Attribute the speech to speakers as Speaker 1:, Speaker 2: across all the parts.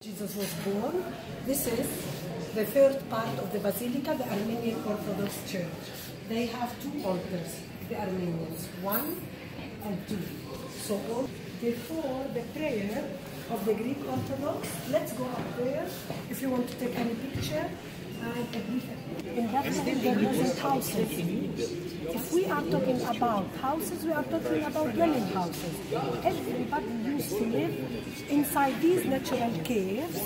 Speaker 1: Jesus was born. This is the third part of the Basilica, the Armenian Orthodox Church. They have two altars, the Armenians, one and two. So all before the prayer of the Greek Orthodox, let's go up there if you want to take any picture. And in that time there wasn't houses. Are talking about houses, we are talking about dwelling houses. Everybody used to live inside these natural caves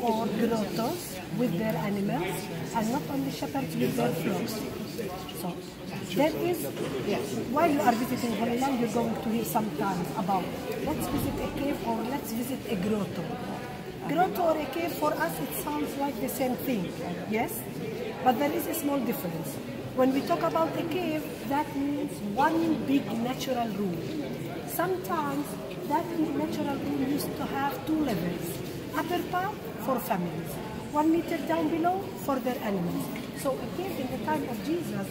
Speaker 1: or grottos with their animals, and not only shepherds with their flocks. So there is, yes, while you are visiting Holy Land, you're going to hear sometimes about let's visit a cave or let's visit a grotto. Grotto or a cave for us it sounds like the same thing, yes? But there is a small difference. When we talk about a cave, that means one big natural room. Sometimes that natural room used to have two levels. Upper part for families, one meter down below for their animals. So a cave in the time of Jesus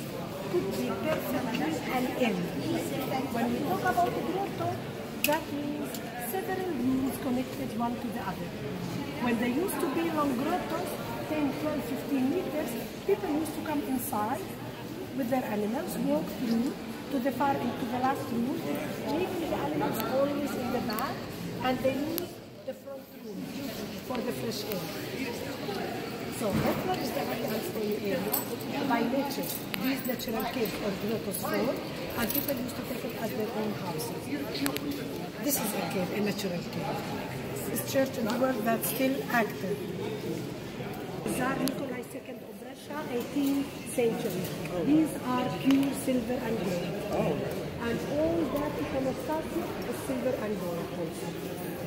Speaker 1: could be perfectly an inn. When we talk about a grotto, that means several rooms connected one to the other. When they used to be long grottos, 10, 12, 15 meters, people used to come inside with their animals, walk through to the far into the last room, leaving the animals always in the back, and they use the front room for the fresh air. So that one is the animal stay area. By nature, these natural caves or grottos form, and people used to take it as their own houses. This is a cave, a natural cave. This church in the world that's still active. Russia, 18th century. These are pure silver and gold. And all that iconostasi is silver and gold also.